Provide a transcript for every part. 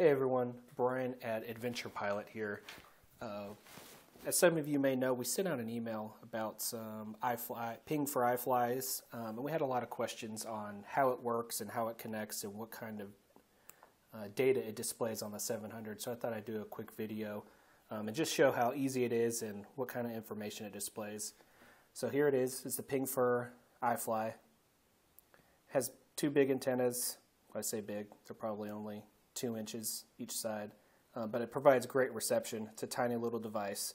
Hey everyone, Brian at Adventure Pilot here. Uh, as some of you may know, we sent out an email about some iFly, ping for iFlies, um, and we had a lot of questions on how it works and how it connects and what kind of uh, data it displays on the 700. So I thought I'd do a quick video um, and just show how easy it is and what kind of information it displays. So here it is. It's the ping for iFly. Has two big antennas. When I say big, they're probably only two inches each side, uh, but it provides great reception. It's a tiny little device.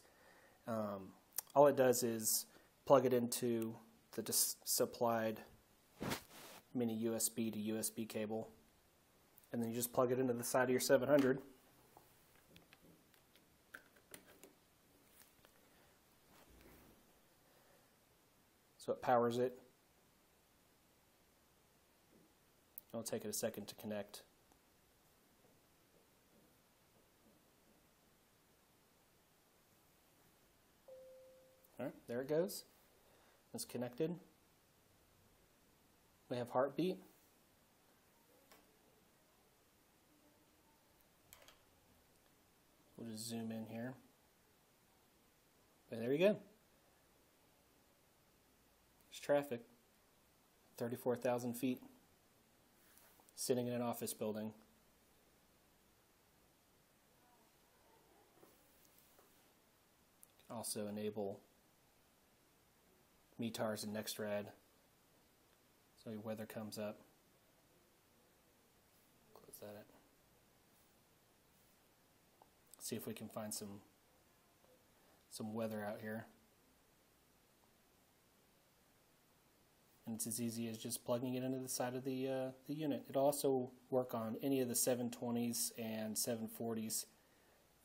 Um, all it does is plug it into the supplied mini USB to USB cable, and then you just plug it into the side of your 700. So it powers it. It'll take it a second to connect. All right, there it goes. It's connected. We have heartbeat. We'll just zoom in here. But there you go. There's traffic. 34,000 feet. Sitting in an office building. Also enable METARS and NEXRAD. So your weather comes up. Close that. Up. See if we can find some some weather out here. And it's as easy as just plugging it into the side of the uh, the unit. It'll also work on any of the 720s and 740s.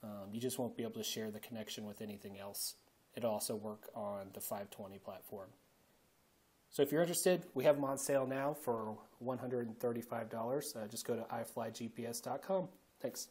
Um, you just won't be able to share the connection with anything else it also work on the 520 platform. So if you're interested, we have them on sale now for $135. Uh, just go to iflygps.com. Thanks.